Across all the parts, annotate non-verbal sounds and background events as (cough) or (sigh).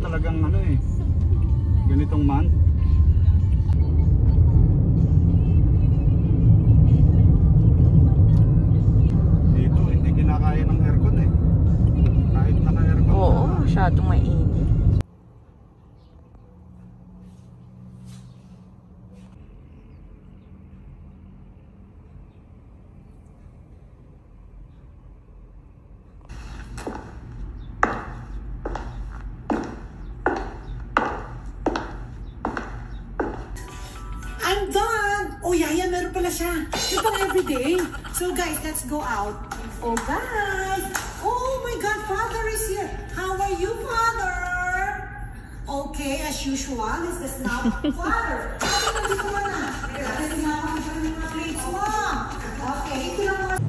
naman talagang ano eh. Ganitong month. Dito, hindi kinakaya ng aircon eh. Kahit naka-aircon Oo, na. masyadong mainit. I'm done! Oh, Yaya, meron pala siya. Yung pang everyday. So, guys, let's go out. Oh, guys! Oh, my God, Father is here. How are you, Father? Okay, as usual, is the snap. Father, Father, nandito ka na. Dati tinawag ka ng mga grades mo. Okay, ito lang mga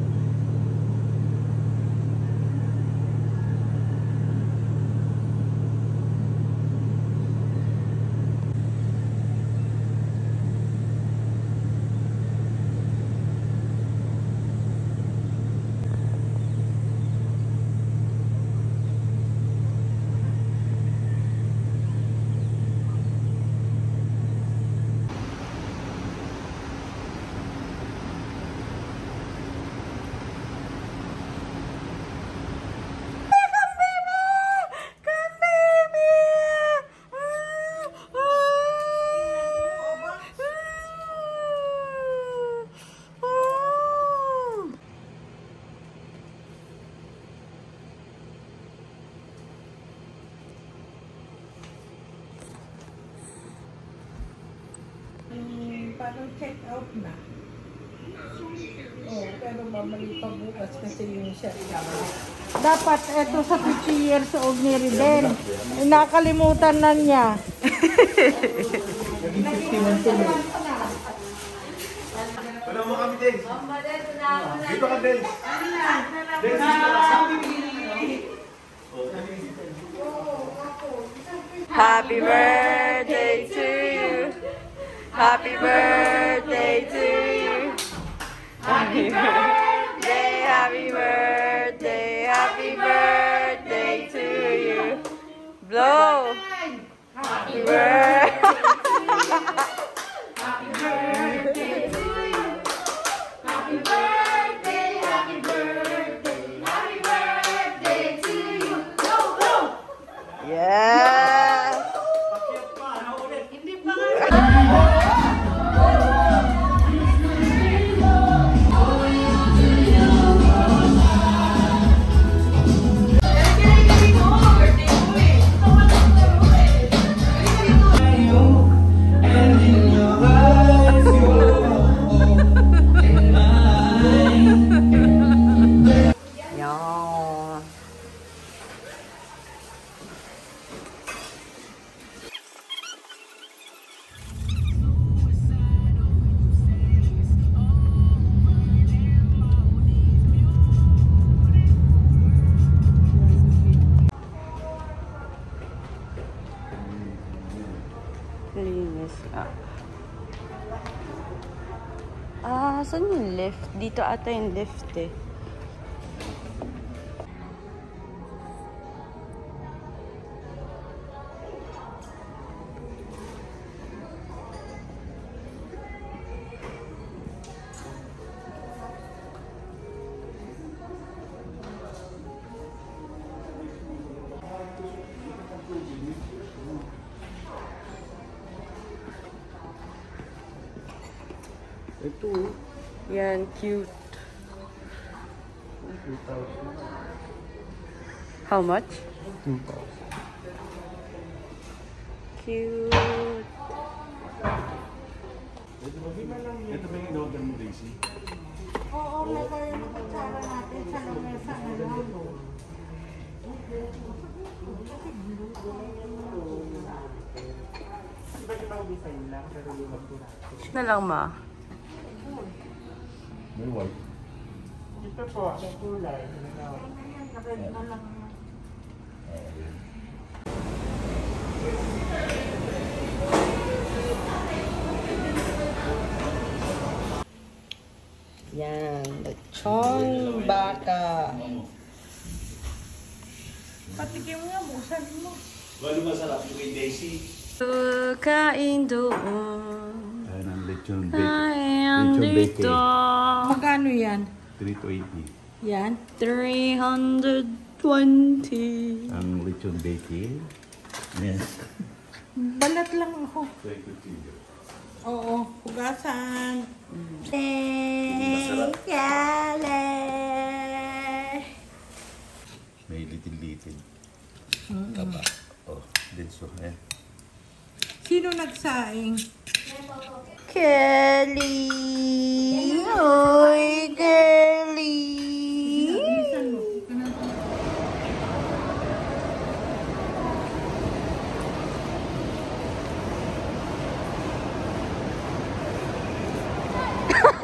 Parang check out na. Oh, pero babalik pa bukas kasi yung siya Dapat eto sa 50 years old ni Ridel. Eh, nakalimutan na niya. Ano mo kami, Des? Dito ka, Des. Des, Happy birthday. Happy birthday to you. Happy birthday, happy birthday, happy birthday to you. Blow. Happy birthday. Saan yung lift? Dito ata yung lift eh. How much? 2,000. Cute. Ito ba yung in-order mo, Daisy? Oo, may kayo ng kutsara natin sa lamesa na lalo. Na lang, ma. May white. Ito po, ang kulay. Nakita na lang. Yan, lechon baka. Patikim nga, buksan mo. Ano masarap? Yung kay Daisy. Kain doon. Ayan ang lechon Kain bake. dito. Magkano yan? 3 to 80. Yan? 320. Ang lechon bake. Yes. Balat lang ako. So, I continue. Oo, hugasan. Masarap. Kale. May litin-litin. Taba. Oh, denso. Ayan. Sino nagsaing? Kelly. Hoy, Kelly. (laughs)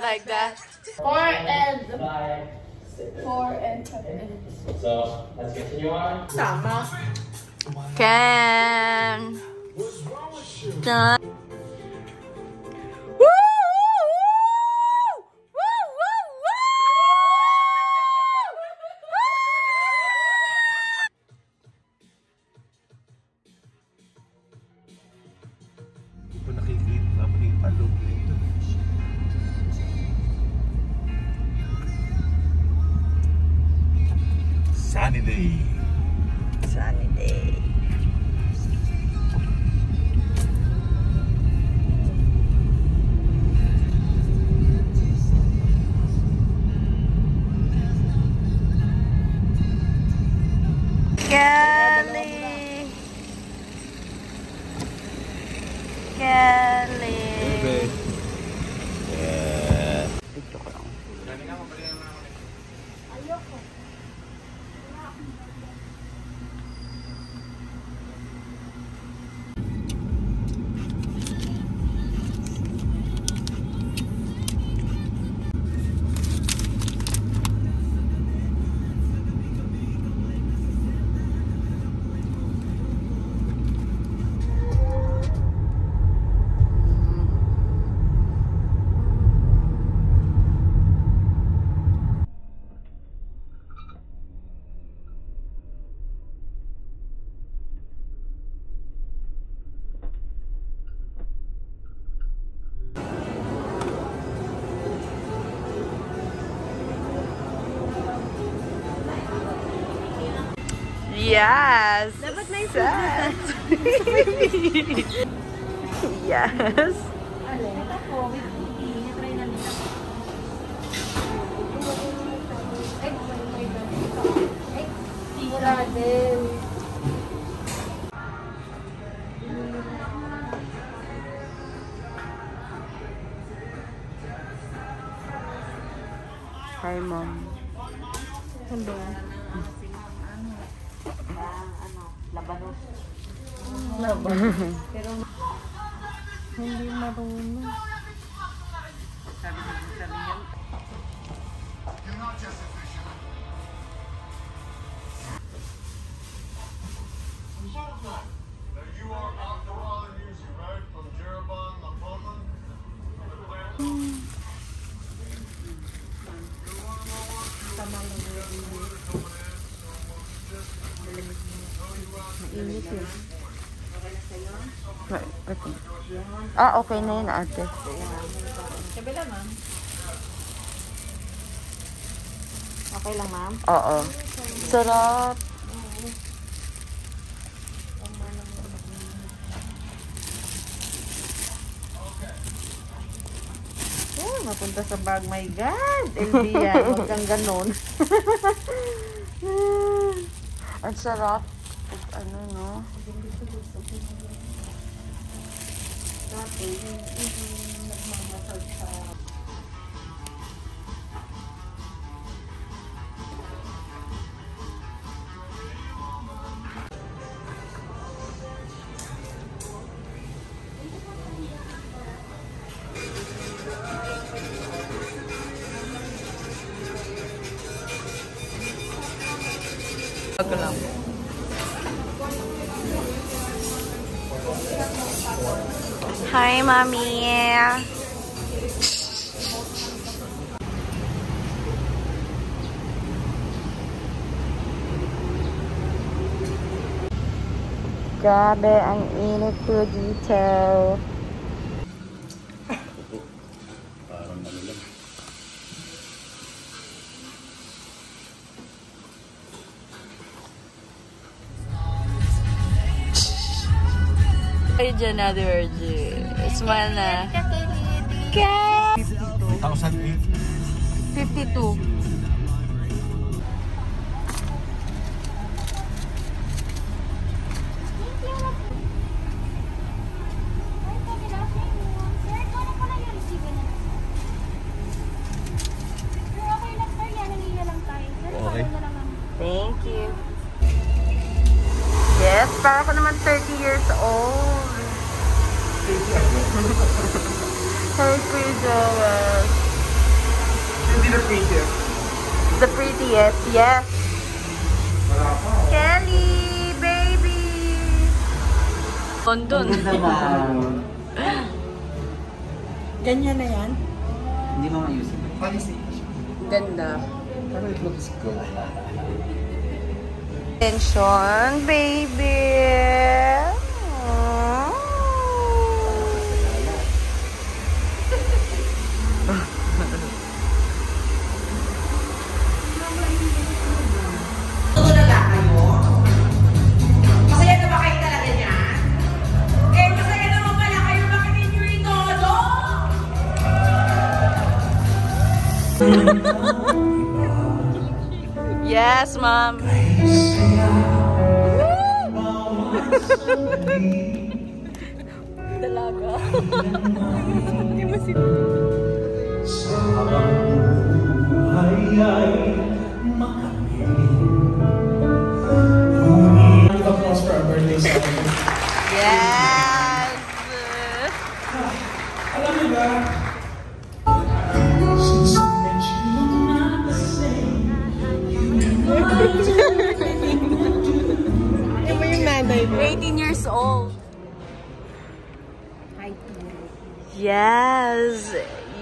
Like that. Four and four and seven. So let's continue on. Can. Done. Yes. Dapat may set. yes. Hindi marunong. You are Abdurrahman Yusi, right? From Jeroboam, Lapoman? Right, okay. Ah, okay na yun, ate. Okay lang, ma'am? Oo. Sarap. Oh, mapunta sa bag. My God! Yan. Huwag kang ganun. (laughs) Ang sarap. Ano, no? Wag Grabe, ang init po dito. Ay, dyan na, Virgie. Smile na. Kat! 1,000 52. Para ko naman 30 years old. (laughs) Hey, Kuya Joel. Hindi na prettiest. The prettiest, yes. Kelly, baby! London. (laughs) Ganyan na yan? Hindi mo mayusin. Ganda. Pero it looks good. Attention, baby! Aww. Talaga kayo? Eh. Bakit hindi nyo itodo? Yes, mom. Dalaga. Hindi mo si Tapos for a birthday sa akin. Years old. Yes.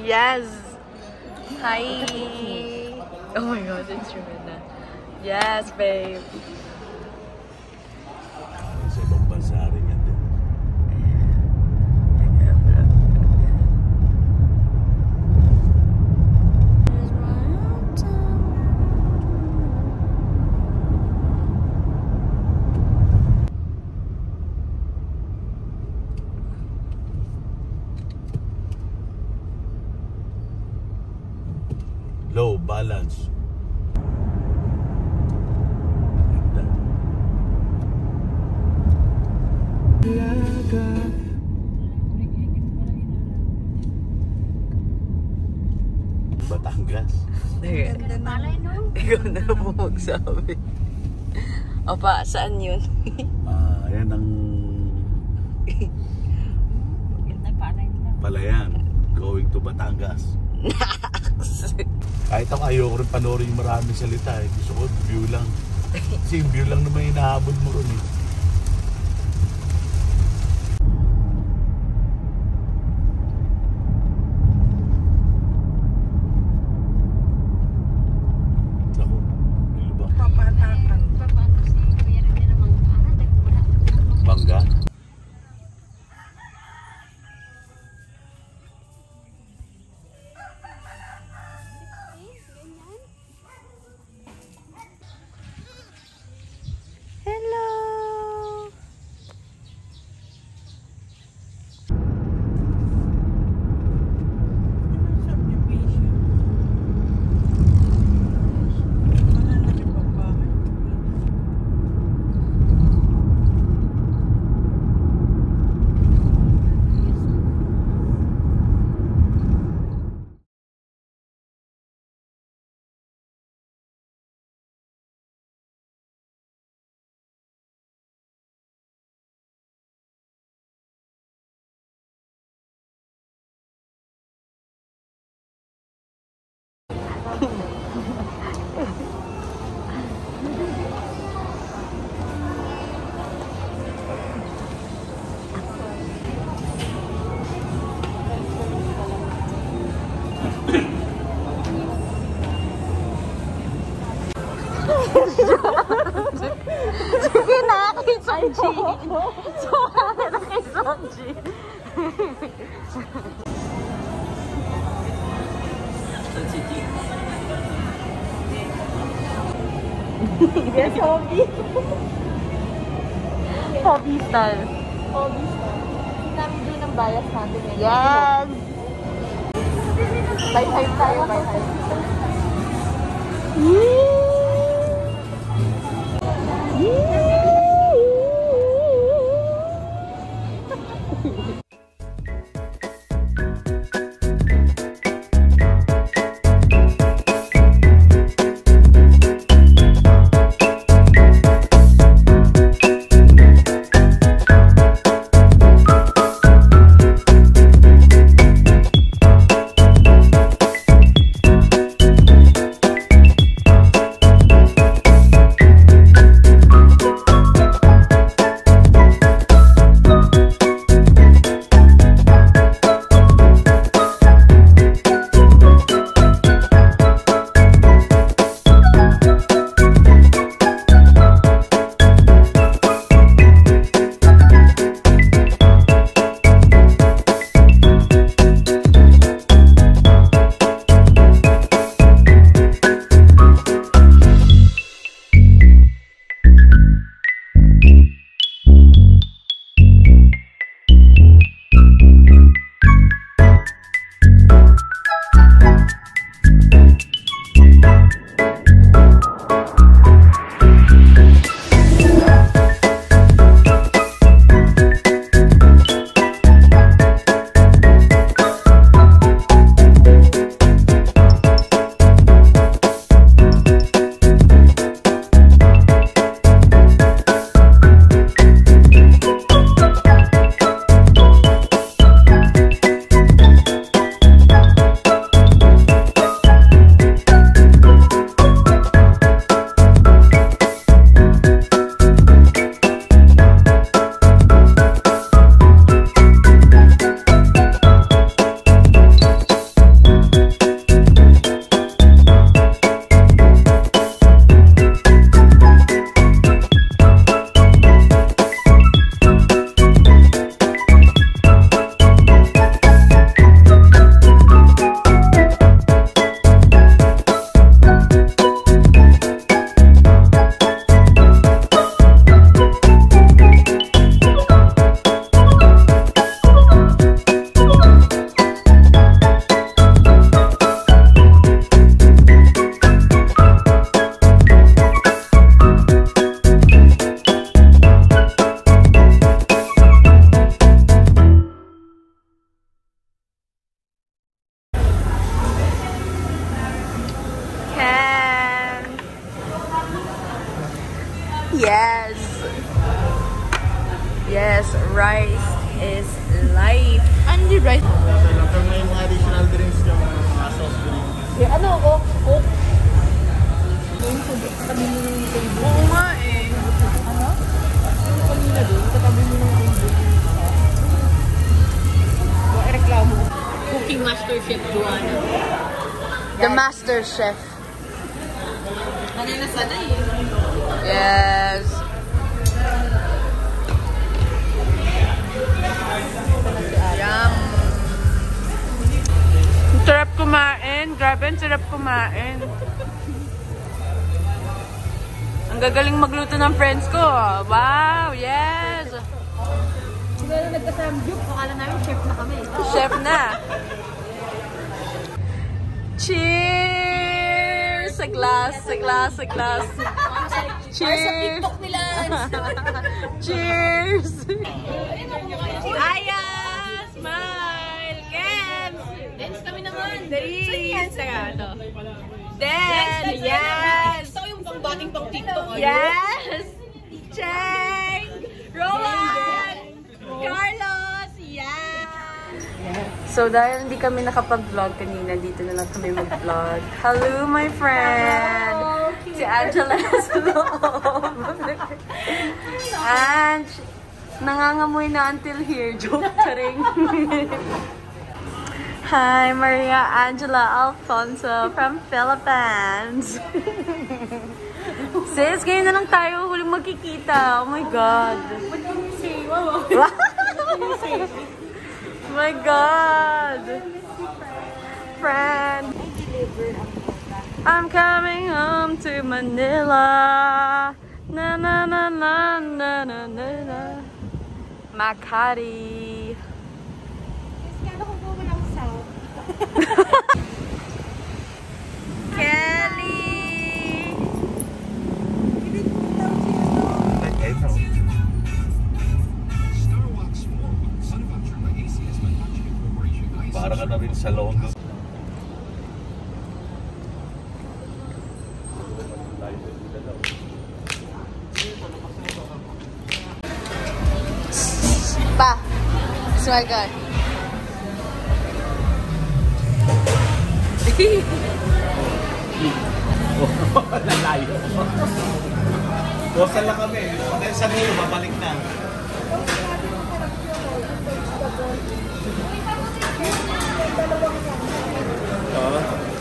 Yes. Hi. (laughs) Oh my god, it's Tremenda. Yes, babe. Ikaw na po magsabi. Opa, saan yun? (laughs) Ah, yan ang Palayan. Going to Batangas. Kahit ako ayoko rin panoorin yung maraming salita eh. Gusto ko view lang. Kasi yung view lang naman yung hinahabol mo ron eh. 손지 좋아하는 손지 (laughs) yes, hobby. (laughs) hobby style. Hobby style. Namin doon ang bias natin eh. Yes! Bye five tayo, bye five. Can. Yes. Yes, rice is life. Ano yung rice? Kung may mga additional drinks yung mga soft drinks. Yeah, ano ako? Coke. Oo nga eh. Ano? Kanina doon, katabi mo ng table. reklamo. Cooking Master Chef Joanna. The Master Chef. Kanina eh. Yes. Yum. Ang Sarap kumain. Grabe, ang sarap kumain. Ang gagaling magluto ng friends ko. Wow, yes. Siguro nagkasamgyup. Akala namin chef na kami. Chef na. (laughs) Cheers! Sa glass, sa glass, sa glass. Cheers! Sa TikTok nila. (laughs) Cheers! Aya! Smile! Ken! Dance kami naman. Dance! Teka, ito. Dance! Yes! Gusto ko yung pang-bating pang TikTok. Yes! Cheng! Rowan! Carlos! So, dahil hindi kami nakapag-vlog kanina, dito na lang kami mag-vlog. Hello, my friend! Si Angela sa loob. Ange, nangangamoy na until here. Joke, charing. Hi, Maria Angela Alfonso from Philippines. Sis, ngayon na lang tayo huling magkikita. Oh my God. What can you say? Wow. (laughs) oh my God. Friend. I'm coming home to Manila. Na na na na na na na na. Makati. Kaya (laughs) ako po walang sound. Kelly. Para ka na rin sa London. Pa. Smile God. (laughs) Lalayo. Bosal lang kami. Dahil sa dulo, babalik na.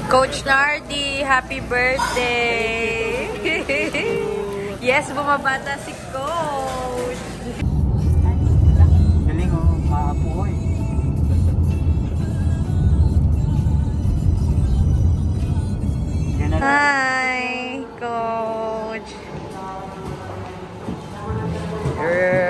Coach Nardi, happy birthday! (laughs) yes, bumabata si Coach. Galing oh, maapoy. Na lang. Hi, Coach. Er.